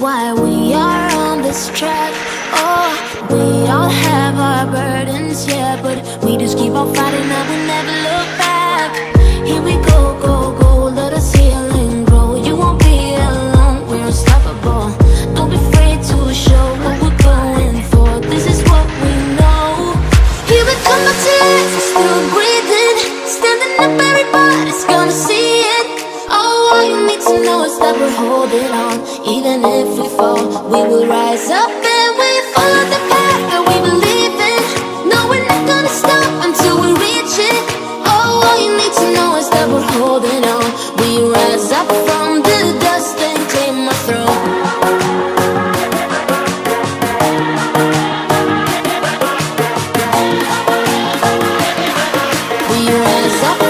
why we are on this track. Oh, we all have our burdens, yeah, but we just keep on fighting and we never look back. Here we go, go, to know is that we're holding on. Even if we fall, we will rise up and we follow the path that we believe in. No, we're not gonna stop until we reach it. Oh, all you need to know is that we're holding on. We rise up from the dust and claim our throne We rise up